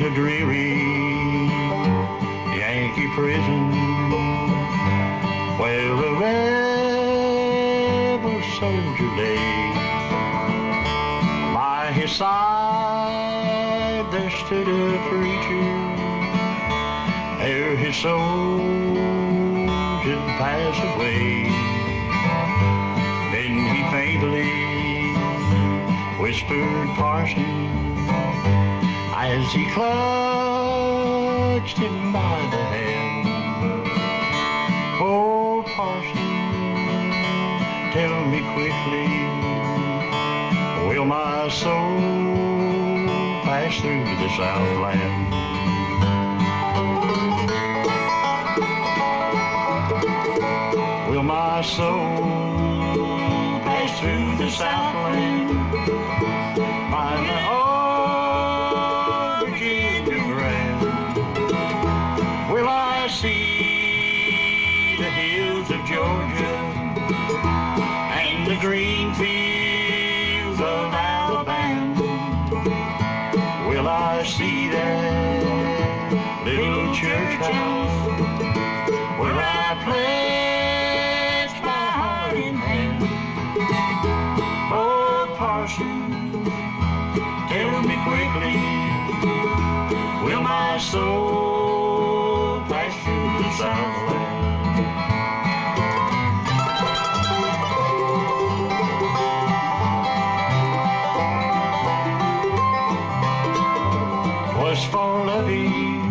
dreary Yankee prison where a rebel soldier lay. By his side there stood a preacher ere his soul should pass away. Then he faintly whispered, Parson, as he clutched him by the hand. Oh, Parson, tell me quickly, will my soul pass through the Southland? Will my soul pass through the Southland? See the hills of Georgia and the green fields of Alabama? Will I see that little church house where I pledged my heart in hand? Oh, Parson, tell me quickly, will my soul Was for loving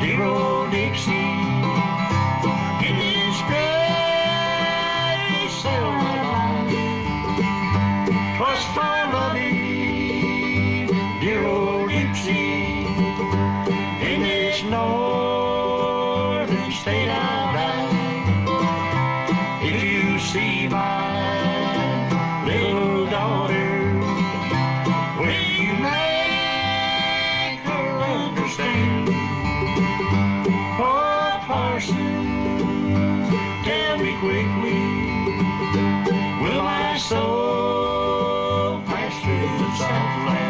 dear old Dixie in this silver line. 'Twas for loving dear old Dixie northern state of mine. If you see my little daughter, will you make her understand? Oh, Parson, tell me quickly, will my soul pass through the Southland?